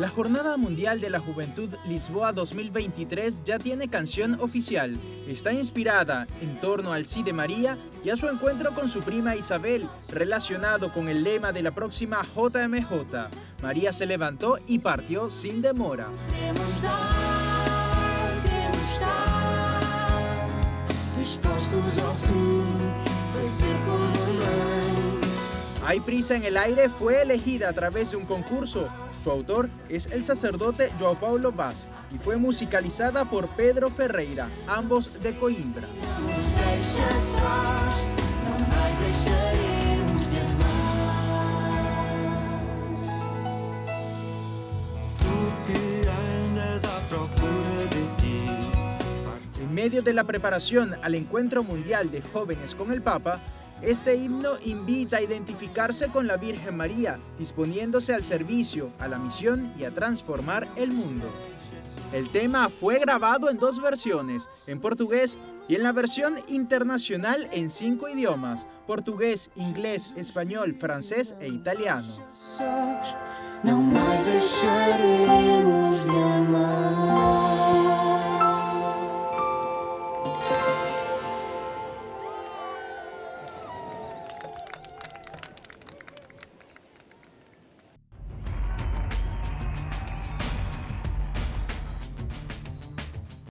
La Jornada Mundial de la Juventud Lisboa 2023 ya tiene canción oficial. Está inspirada en torno al sí de María y a su encuentro con su prima Isabel, relacionado con el lema de la próxima JMJ. María se levantó y partió sin demora. Hay prisa en el aire fue elegida a través de un concurso. Su autor es el sacerdote João Paulo Vaz y fue musicalizada por Pedro Ferreira, ambos de Coimbra. Medio de la preparación al encuentro mundial de jóvenes con el Papa, este himno invita a identificarse con la Virgen María, disponiéndose al servicio, a la misión y a transformar el mundo. El tema fue grabado en dos versiones, en portugués y en la versión internacional en cinco idiomas, portugués, inglés, español, francés e italiano.